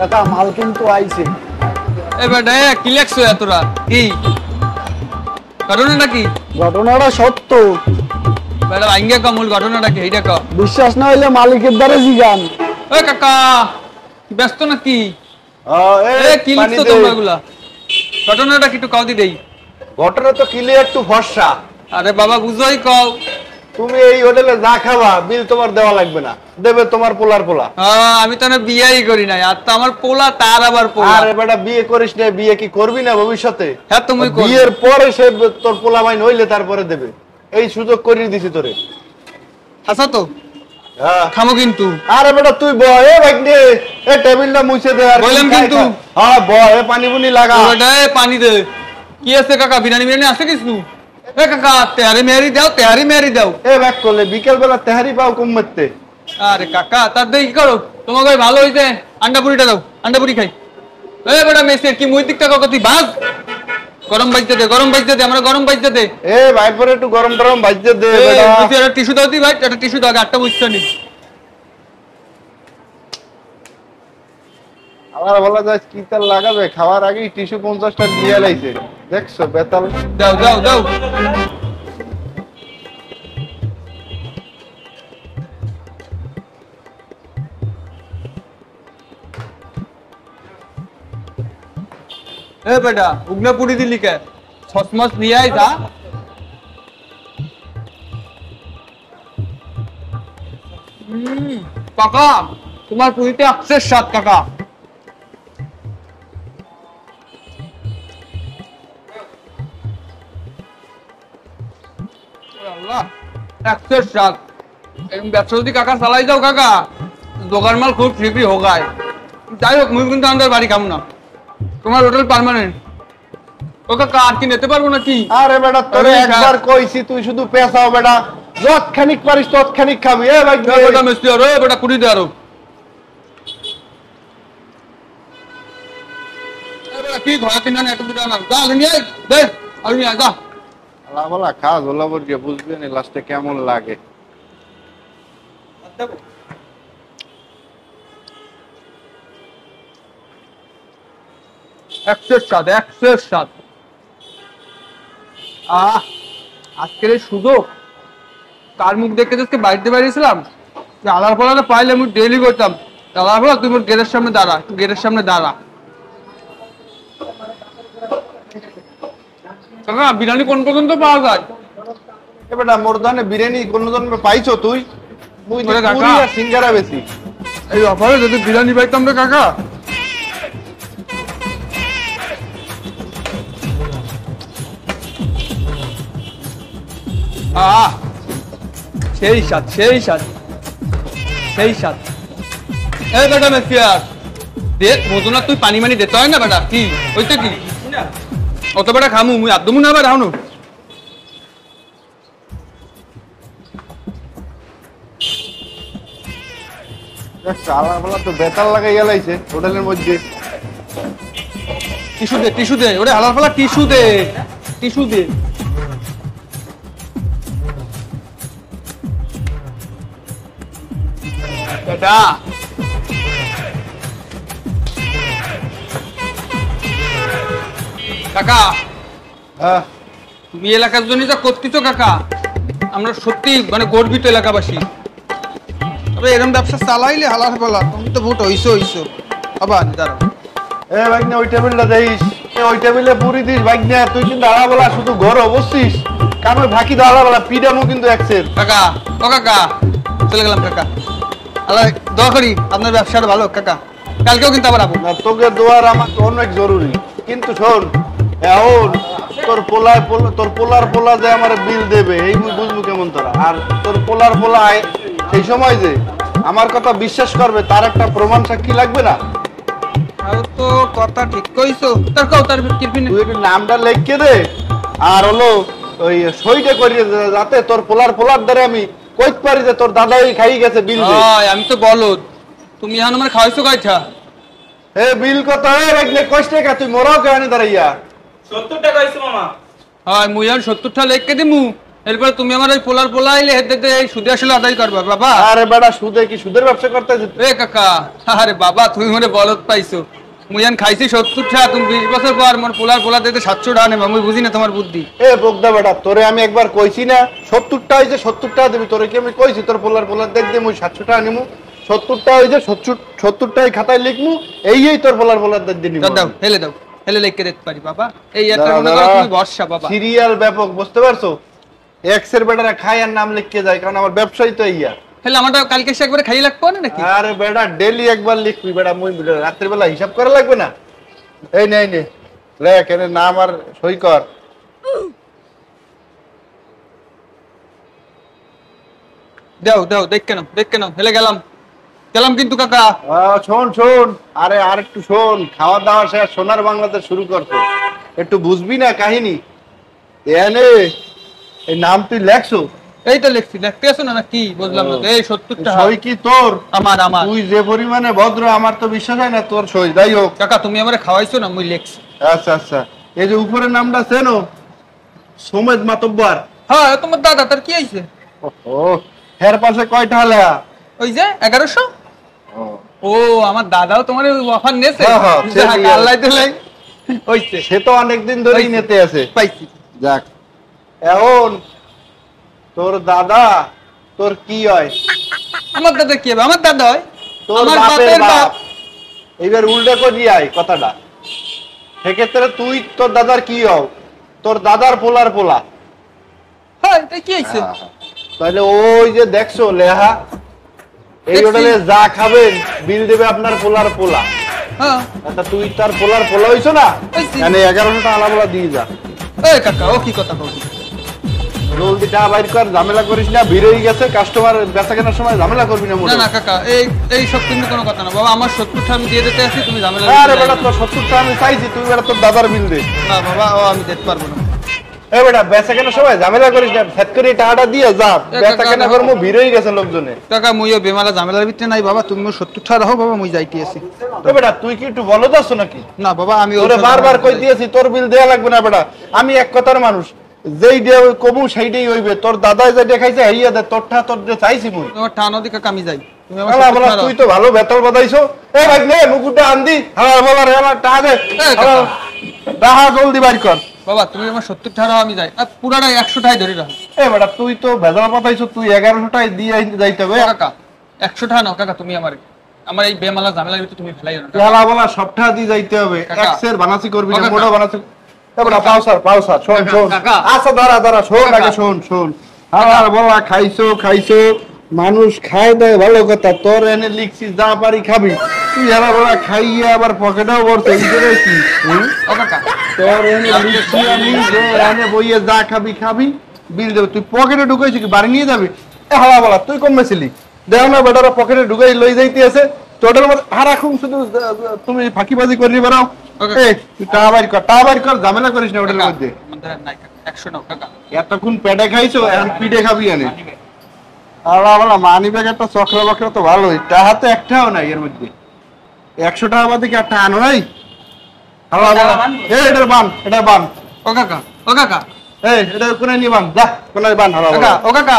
কাকা মাল কিন্তু আইছে। এ বেটা কি লেখছো এতরা কি? ঘটনাটা কি? ঘটনাটা সত্য। বেটা ভাঙ্গে ক মূল ঘটনাটা কি? এইটা ক। বিশ্বাস না হইলে মালিকের দ্বারা জিগান। এ কাকা ব্যস্ত নাকি? এ কি লিখছো। তোমরা এগুলা? ঘটনাটা কি একটু কাউদি দেই। ঘটনা তো ক্লিয়ার টু ফর্সা আরে বাবা বুঝোই কও। তুমি এই হোটেলে যা খাবা বিল তোমার দেওয়া লাগবে না। দেবে তোমার পোলার পোলা। আমি তো না বিয়াই করি নাই। আর তো আমার পোলা তার আবার পোলা। আর বেটা বিয়ে করিস না বিয়ে কি করবি না ভবিষ্যতে? হ্যাঁ তুমি বিয়ের পরে সে তোর পোলা মাইন হইলে তারপরে দেবে। এই সুযোগ করিয়ে দিছি তোরে। আচ্ছা তো হ্যাঁ। খামো কিন্তু। আরে বেটা তুই বয় এ ভাই নে এ টেবিলটা মুছে দে আর বললাম কিন্তু। হ্যাঁ বয় পানি বুনি লাগা। বেটা পানি দে। কি আছে কাকা? বিরিয়ানি বিরিয়ানি আছে কিছু এ কাকা তেহারি মেহারি দাও তেহারি মেহারি দাও। এ ব্যাক করলে বিকেল বেলা তেহারি পাও কম মারতে আরে কাকা তার দিয়ে কি করো? তোমাকে ওই ভালো হইছে? আন্ডা পুরিটা দাও আন্ডা পুরি খাই। এ বেটা মেসের কি মুই দিকটা কাকা তুই বাস গরম বাইতে দে গরম দে আমরা গরম বাইতে দে। এ ভাই পরে একটু গরম টরম বাজতে দে বেটা। টিস্যু দাও দি ভাই একটা টিস্যু দাও আটটা বুঝছ আমার বলা যায় কি তেল লাগাবে খাওয়ার আগেই টিস্যু পঞ্চাশটা নিয়ে লাইছে। দেখছ বেতাল। দাও দাও দাও। এ বেটা উগনা পুরি দিলি কে? ছসমস নিয়ে আই যা। কাকা তোমার পুরিতে আকসের স্বাদ কাকা। আল্লাহ একশোর স্বাদ এরকম ব্যবসা যদি কাকা চালাই যাও কাকা। দোকান মাল খুব ফ্রি হোগায়। যাই হোক মুই কিন্তু আমাদের বাড়ি খাব না। তোমার হোটেল পার্মানেন্ট ও কাকা আর কি নিতে পারব নাকি? আরে বেটা তোরে আমি একবার কইছি তুই শুধু পেশাও বেটা। যতখানিক পারিস ততখানিক খাবি। এ ভাই এ বেটা মিষ্টি আরও এ বেটা কুড়ি দে আরও। এ বেটা কি ঘোড়া কিনা একটা দুটো আনাম যা আলু নিয়ে আয়, দে আলু নিয়ে আয়, যা। আলা বলা খা ঝোলা বর্গিয়ে বুঝবি না লাস্টে কেমন লাগে। আহ, আজকের এই সুযোগ। কার মুখ দেখে আজকে বাড়িতে বেরিয়েছিলাম? আলার পালাটা পাইলে আমি ডেলি করতাম। আলার পালা, তুই গেটের সামনে দাঁড়া গেটের সামনে দাঁড়া। কাকা বিরিয়ানি কোন পর্যন্ত পাওয়া যায়? এ বেটা মোর বিরিয়ানি কোন জন্মে পাইছো তুই? কাকা। সিঙ্গারা বেশি এই অফারে যদি বিরিয়ানি পাইতাম রে কাকা। আহ সেই স্বাদ সেই স্বাদ সেই স্বাদ। এই বেটা মেসিয়ার দে মজুনা তুই পানি মানি দে হয় না বেটা কি? হইতে কি? অত বেটা খামু মুই আদমু না বেটা হাউনু আলা বলা তো বেতাল লাগাই গেলাইছে হোটেলের মধ্যে। টিস্যু দে টিস্যু দে ওরে হালার ফালা টিস্যু দে টিস্যু দে। দাদা কাকা। হ্যাঁ। তুমি এলাকার জন্য যা করতেছো কাকা আমরা সত্যি মানে গর্বিত এলাকাবাসী। তবে এরকম ব্যবসা চালাইলে হালার ফালা তুমি তো ভোট হইছো হইছো। আবার দাঁড়াও। এ ভাগ্নে ওই টেবিলটা দেইস ওই টেবিলে পুরি দিস ভাগ্নে তুই কিন্তু আলা বলা শুধু ঘর কারণ আলা বলা পিডামো কিন্তু একসের কাকা ও কাকা চলে গেলাম কাকা। আল্লাহ দোয়া করি আপনার ব্যবসাটা ভালো কাকা। কালকেও কিন্তু আবার আবো। না তোকে দোয়ার আমার তো অনেক জরুরি। কিন্তু শোন এখন তোর পোলায় পোলা তোর পোলার পোলা যে আমার বিল দেবে এই বুঝব কেমন তোরা? আর তোর পোলার পোলা সেই সময় যে আমার কথা বিশ্বাস করবে তার একটা প্রমাণ সাক্ষী লাগবে না? তো কথা ঠিক কইছো। তার কাও তার তুই একটু নামটা লিখকে দে আর হলো ওই সইটা করিয়ে যাতে তোর পোলার পোলার দ্বারা আমি কইতে পারি যে তোর দাদা ওই খাই গেছে বিল আমি তো বলদ। তুমি এখন আমার খাওয়াইছো কয়টা? এ বিল কত? এ রাখলে কষ্ট তুই মরাও কেন দাঁড়াইয়া? সত্তর টাকা হয়েছে মামা। হয় মুই এখন সত্তরটা লেখকে দিমু? এরপর তুমি আমার ওই পোলার পোলা আইলে হেতে হেতে এই সুদে আসলে আদায় করবা বাবা। আরে বেটা সুদে কি সুদের ব্যবসা করতে এ কাকা আরে বাবা তুমি মনে বলত পাইছো। মুই আন খাইছি সত্তর টাকা তুমি বিশ বছর পর মোর পোলার পোলা দিতে সাতশো টাকা নেবা মুই বুঝি না তোমার বুদ্ধি। এ বেটা তোরে আমি একবার কইছি না সত্তর সত্তরটা হয়েছে সত্তর টাকা দিবি তোরে কি আমি কইছি? তোর পোলার পোলার দেখ দিয়ে মুই সাতশো টাকা নিমু। সত্তর সত্তরটা হয়েছে সত্তর সত্তরটাই খাতায় লিখমু এই তোর পোলার পোলার দেখ দিয়ে দাও হেলে দাও। হেলে লেখকে দেখতে পারি বাবা। এই একটা মনে করো তুমি বর্ষা বাবা। সিরিয়াল ব্যাপক বুঝতে পারছ? এক্সের বেটারা খায় আর নাম লিখকে যায় কারণ আমার ব্যবসায়ী তো ইয়া আমারটা কালকে এসে একবারে লাগবো না নাকি? আরে বেটা ডেলি একবার লিখবি বেটা মুই রাত্রি বেলা হিসাব করা লাগবে না? এই নে নে। লেখ নাম আর সই কর। দাও দাও দেখ কেন দেখ কেন হেলে গেলাম। গেলাম কিন্তু কাকা। শোন শোন। আরে আর একটু শোন। খাওয়া দাওয়া শেষ সোনার বাংলাদেশ শুরু করতো একটু বুঝবি না কাহিনী? এনে এই নাম তুই লেখছো? এই তো লিখছি। লিখতে আসো না কি বুঝলাম না এই সই কি তোর? আমার আমার। তুই যে পরিমাণে ভদ্র আমার তো বিশ্বাস হয় না তোর সই। যাই হোক। কাকা তুমি আমারে খাওয়াইছো না মুই লেখছি। আচ্ছা আচ্ছা। এই যে উপরের নামটা চেনো? সোমেদ মাতব্বার। হ্যাঁ তোমার দাদা তার কি হয়েছে ও হের পাশে কয়টা লেয়া ওই যে এগারোশো? ও আমার দাদাও তোমার অফার নেছে হ্যাঁ, হ্যাঁ, সে আল্লাহ দিলে হইছে। সে তো অনেকদিন ধরেই নেতে আছে। পাইছি। যাক। এখন তোর দাদা তোর কি হয়? আমার দাদা কি হবে? আমার দাদা হয়। তোর বাপের বাপ। এইবার উল্টে করি আয় কথাটা। সেক্ষেত্রে তুই তোর দাদার কি হও? তোর দাদার পোলার পোলা। হ্যাঁ কি হয়েছে তাহলে ওই যে দেখছ লেহা এই হোটেলে যা খাবেন বিল দেবে আপনার পোলার পোলা। হ্যাঁ। আচ্ছা তুই তার পোলার পোলা হইছো না। মানে এগারোশো টাকা আলাদা দিয়ে যা। এই কাকা ও কি কথা বলছি? জলদি টাকা বাইর কর ঝামেলা করিস না ভিড় হয়ে গেছে কাস্টমার বেচা কেনার সময় ঝামেলা করবি না না না কাকা এই এই সব কিন্তু কোনো কথা না। বাবা আমার সত্তরটা আমি দিয়ে দিতে আসি তুমি ঝামেলা আরে করতে বেটা তোর আমি চাইছি তুই বেটা তোর দাদার বিল দে। না না, বাবা ও আমি দিতে পারব না। এ বেচা কেনার সময় ঝামেলা করিস না ফেট করে টাকাটা দিয়ে যা। বেচা কেনা কাকা। করব ভিড় হয়ে গেছে লোকজনে। কাকা মুইও বেমালা ঝামেলার ভিতরে নাই বাবা তুমি সত্তরটা রাখো বাবা মুই যাইতে আছি। বেটা তুই কি একটু বলো যাচ্ছ নাকি? না বাবা আমি তোরে বারবার কই। দিয়েছি তোর বিল দেয়া লাগবে না বেটা। আমি এক কথার মানুষ যেই দে কবু সেইটাই হইবে। তোর দাদাই যেটা খাইছে হইয়া দে তোরটা তোর যে চাইছি মুই। তোমার টানো দিকে কামি যাই। তুমি আমার আলা বলা 70 তুই তো ভালো বেতল বাদাইছো এ ভাই নে মুকুটটা আনদি। হালা বলা রে আমার টাকা দে। টাকা জলদি বাইর কর। বাবা তুমি আমার সত্তর টাকা আমি যাই। আর পুরাটা একশো টাকায় ধরে রাখো। এ বেটা তুই তো ভেজাল পাতাইছো তুই এগারোশো টাকা দিয়ে যাইতে হবে। কাকা একশো টাকা নাও কাকা তুমি আমার আমার এই বেমালা ঝামেলার ভিতরে তুমি ফেলাই না খেলা বলা সবটা দিয়ে যাইতে হবে। এক্সের বানাসি করবি না। মোটা বানাসি বেটা পাউসার পাউসার শোন কাকা, শোন। কাকা। আচ্ছা দাঁড়া দাঁড়া শোন। আগে শোন শোন। আর বলা খাইছো খাইছো। মানুষ খায় দেয় ভালো কথা তোর এনে লিখছি যা পারি খাবি। তুই এরা বলা খাইয়ে আবার পকেটেও ভরছে এই কি? তোর এনে লিখছি আমি যে এনে বইয়ে যা খাবি খাবি বিল দেবে। তুই পকেটে ঢুকাইছি কি বাড়ি নিয়ে যাবি? এ হালা বলা তুই কমেছিলি দেখ না বেটারা পকেটে ঢুকাই লই যাইতে আছে। তোদের মধ্যে হারা খুব শুধু তুমি ফাঁকিবাজি করি Okay. এই তুই টাকা বাইর কর টাকা বাইর কর ঝামেলা করিস না ওটার মধ্যে। আর নাও এতক্ষণ পেটে খাইছো এখন পিঠে খাবি এনে। মানি ব্যাগ একটা চক্র বক্র তো ভালোই। টাকা তো একটাও নাই এর মধ্যে। একশো টাকা বাদে কি একটা আনো নাই? এটার বান এটা বান ও কাকা ও কাকা। এই এটা কোনায় নিয়ে বান যা কোনায় বান ও কাকা।